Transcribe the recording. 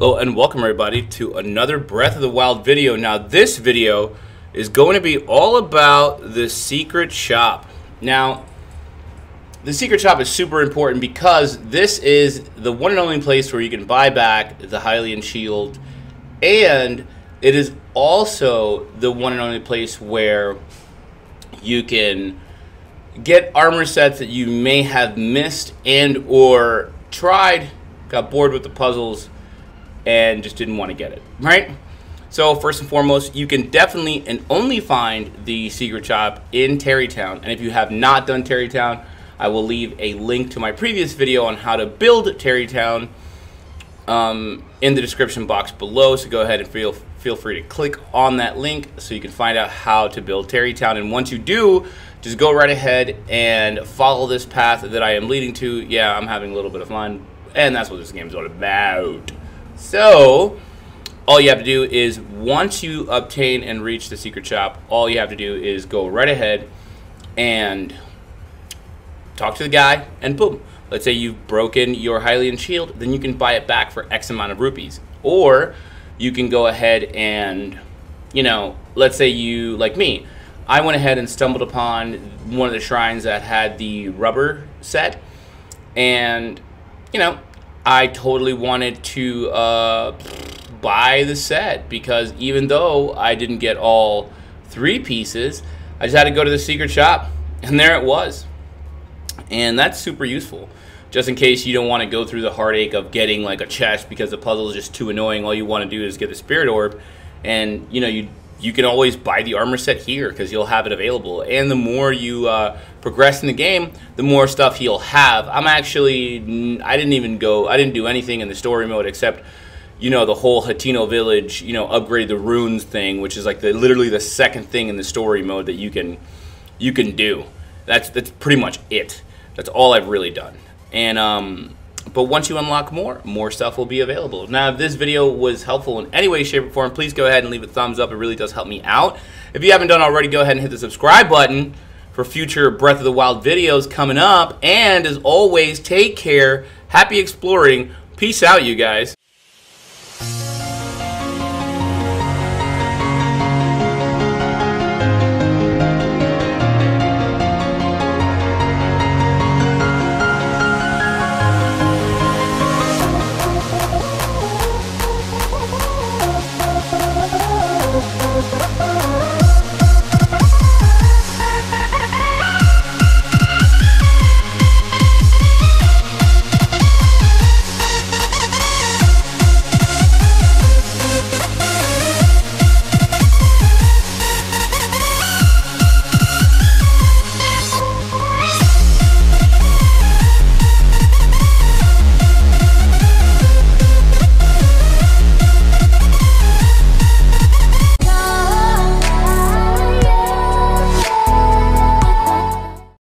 Hello and welcome everybody to another Breath of the Wild video. Now this video is going to be all about the secret shop. Now the secret shop is super important because this is the one and only place where you can buy back the Hylian shield and it is also the one and only place where you can get armor sets that you may have missed and or tried got bored with the puzzles and just didn't want to get it, right? So first and foremost, you can definitely and only find the secret shop in Tarrey Town. And if you have not done Tarrey Town, I will leave a link to my previous video on how to build Tarrey Town um, in the description box below. So go ahead and feel feel free to click on that link so you can find out how to build Tarrey Town. And once you do, just go right ahead and follow this path that I am leading to. Yeah, I'm having a little bit of fun, and that's what this game is all about. So, all you have to do is once you obtain and reach the secret shop, all you have to do is go right ahead and talk to the guy, and boom. Let's say you've broken your Hylian shield, then you can buy it back for X amount of rupees. Or you can go ahead and, you know, let's say you, like me, I went ahead and stumbled upon one of the shrines that had the rubber set, and, you know, I totally wanted to uh, buy the set because even though I didn't get all three pieces, I just had to go to the secret shop, and there it was. And that's super useful. Just in case you don't want to go through the heartache of getting like a chest because the puzzle is just too annoying. All you want to do is get the spirit orb, and you know you you can always buy the armor set here because you'll have it available. And the more you uh, progress in the game, the more stuff you'll have. I'm actually, I didn't even go, I didn't do anything in the story mode except, you know, the whole Hateno village, you know, upgrade the runes thing, which is like the literally the second thing in the story mode that you can, you can do. That's that's pretty much it. That's all I've really done. And um, but once you unlock more, more stuff will be available. Now, if this video was helpful in any way, shape, or form, please go ahead and leave a thumbs up. It really does help me out. If you haven't done already, go ahead and hit the subscribe button for future Breath of the Wild videos coming up. And as always, take care. Happy exploring. Peace out, you guys.